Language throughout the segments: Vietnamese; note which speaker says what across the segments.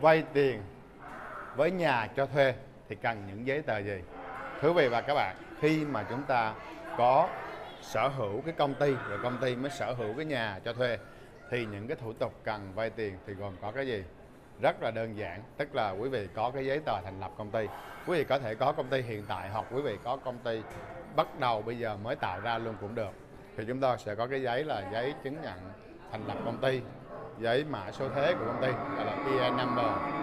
Speaker 1: vay tiền với nhà cho thuê thì cần những giấy tờ gì? Thưa quý vị và các bạn, khi mà chúng ta có sở hữu cái công ty rồi công ty mới sở hữu cái nhà cho thuê thì những cái thủ tục cần vay tiền thì gồm có cái gì? Rất là đơn giản, tức là quý vị có cái giấy tờ thành lập công ty. Quý vị có thể có công ty hiện tại hoặc quý vị có công ty bắt đầu bây giờ mới tạo ra luôn cũng được. Thì chúng ta sẽ có cái giấy là giấy chứng nhận thành lập công ty giấy mã số thuế của công ty gọi là EN number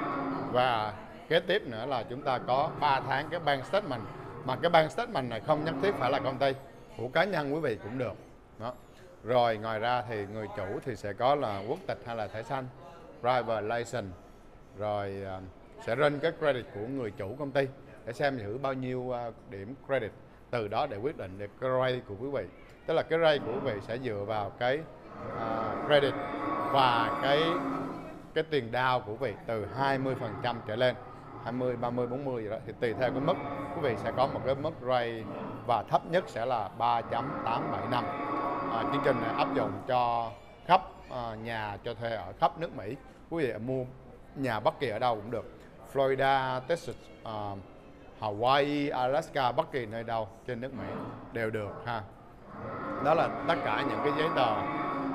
Speaker 1: và kế tiếp nữa là chúng ta có 3 tháng cái bank statement. Mà cái bank statement này không nhất thiết phải là công ty của cá nhân quý vị cũng được. Đó. Rồi ngoài ra thì người chủ thì sẽ có là quốc tịch hay là thẻ xanh driver license. Rồi uh, sẽ run cái credit của người chủ công ty để xem thử bao nhiêu uh, điểm credit. Từ đó để quyết định được cái rate của quý vị. Tức là cái rate của quý vị sẽ dựa vào cái uh, credit và cái cái tiền đào của quý vị từ 20% trở lên 20, 30, 40 gì đó thì tùy theo cái mức quý vị sẽ có một cái mức rate và thấp nhất sẽ là 3.875 à, chương trình này áp dụng cho khắp à, nhà cho thuê ở khắp nước Mỹ. Quý vị mua nhà bất kỳ ở đâu cũng được. Florida, Texas, uh, Hawaii, Alaska bất kỳ nơi đâu trên nước Mỹ đều được ha. Đó là tất cả những cái giấy tờ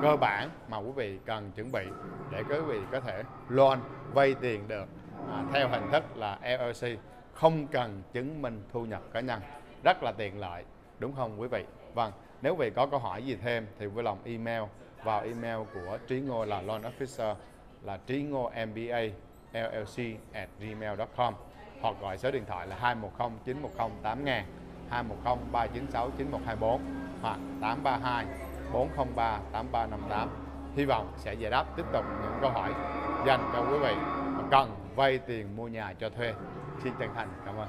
Speaker 1: cơ bản mà quý vị cần chuẩn bị để quý vị có thể loan vay tiền được à, theo hình thức là LLC không cần chứng minh thu nhập cá nhân. Rất là tiện lợi đúng không quý vị? Vâng nếu quý vị có câu hỏi gì thêm thì vui lòng email vào email của trí ngô là loan officer là trí ngô mba llc at gmail.com hoặc gọi số điện thoại là 210 910 8000 210 396 9124 hoặc 832 403 8358 hy vọng sẽ giải đáp tiếp tục những câu hỏi dành cho quý vị. Cần vay tiền mua nhà cho thuê. Xin chân thành cảm ơn.